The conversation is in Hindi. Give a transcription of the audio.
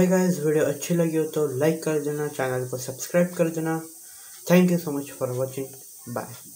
है गाइस वीडियो अच्छी लगी हो तो लाइक कर देना चैनल को सब्सक्राइब कर देना। Thank you so much for watching bye